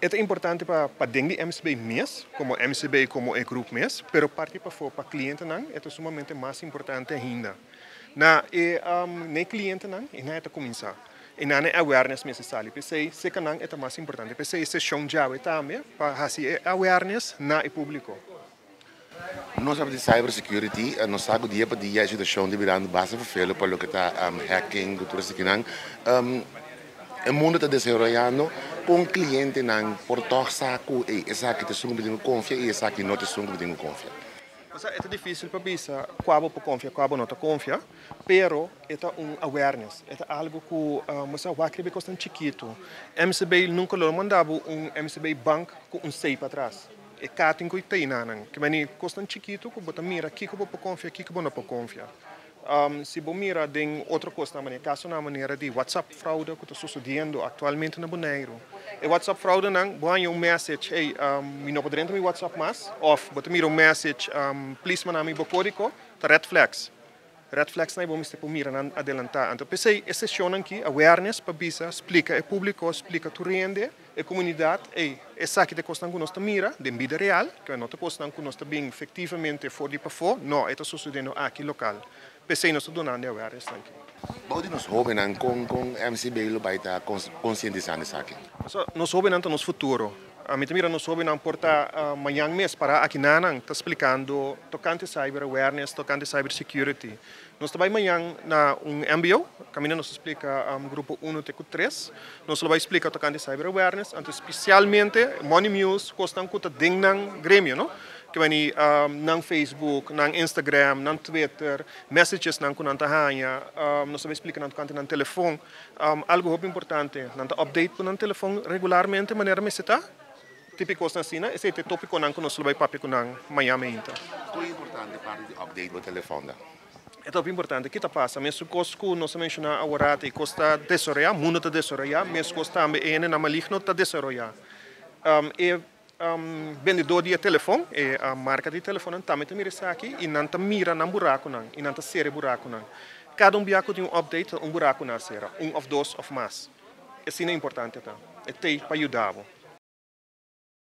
É importante para para dentro de MCB mês, como MCB como é grupo mês, pero parte para for para cliente não, é sumamente mais importante ainda. Na e um, nem cliente não, e não é começar. E não é awareness necessário. Pensei, se que não é mais importante. Pensei, se chão já é também para fazer awareness na e público. Nós sabemos de cybersecurity, nós sabemos dia para dia a situação de virando base para para o que está um, hacking, tudo isso que não. Um, o mundo está desenvolvendo com cliente não por toque saco e essa que te sungo de confia e essa que não te sungo de confia. É difícil para pensar qual para confiar, qual não confia, pero é um awareness, é algo que uh, você vai querer bastante chiquito. MCB nunca lo mandava um MCB bank com um SEI para trás. E cá tem que ter nada, que vai custa chiquito, que você mira aqui que você confia, aqui que você não confiar. Um, se você mira em outra coisa na maneira, caso na maneira de WhatsApp fraude que está sucedendo atualmente no Boneiro. E WhatsApp fraude não, põe um message, hey, um, me não pode entrar no WhatsApp mais, of, você mira um message, um, please mandar-me o código, tá red flags. Red flags não é bom para mira não adelantar. Então, pensei, sessão aqui, awareness para bisa, explica é público, explica tu rende, a comunidade, e essa aqui te custa com nós mira, de vida real, que não te custa com nós bem efetivamente fora de para fora, não, está sucedendo aqui local. Nós donando awareness aqui. Bauti nos jovens com com MCB lo vai estar conscientizando isso aqui. So, nós jovens no futuro. A mim nós jovens não porta amanhã mês para aqui nanang está explicando tocante cyber awareness, tocante cyber security. Nós também amanhã na um MBO, caminho nos explica um grupo 1 e 3. Nós vai explicar tocante cyber awareness, então especialmente Money News, costam kuta ding nang grêmio, não? Que vem um, nang Facebook, nang Instagram, nang Twitter, messages nang kunanta hanya, um, nós vamos explicar nang kanto nang telefone, um, algo muito importante, nang update po nang telefone regularmente maneira me seta, típico na sina, esse é tópico nang kuno sulbay papi kunang Miami inta. Qual é importante para o update do telefone? É muito importante. O que passa? Mesmo cosco, nós mencionamos agora, e custa desenvolver, mundo está desenvolver, mesmo custa também na maligno está desenvolver. Um, e um, vendedor de telefone, e a marca de telefone também tem mira aqui e não tem mira na buraco não, e não tem ser buraco não. Cada um biaco tem um update, um buraco na cera, um of dois of mais. Isso é importante tá. É para ajudar.